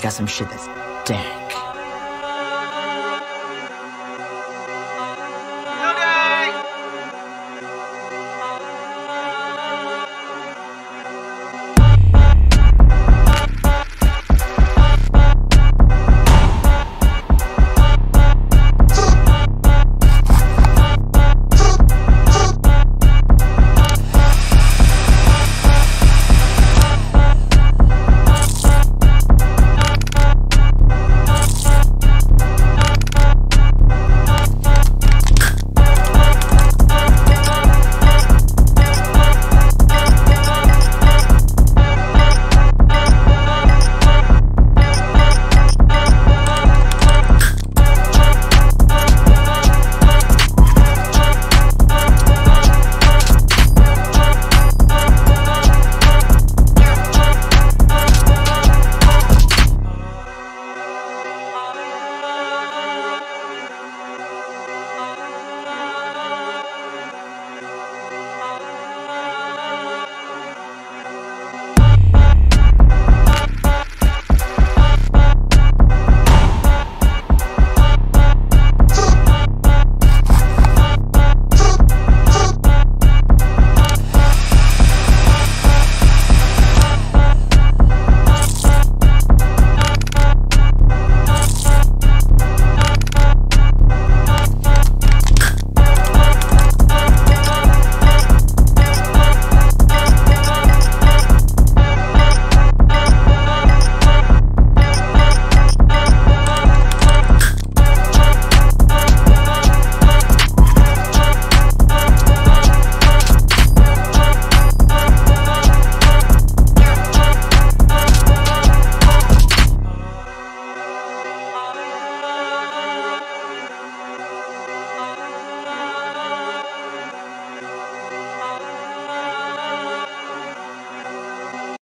I got some shit that's dang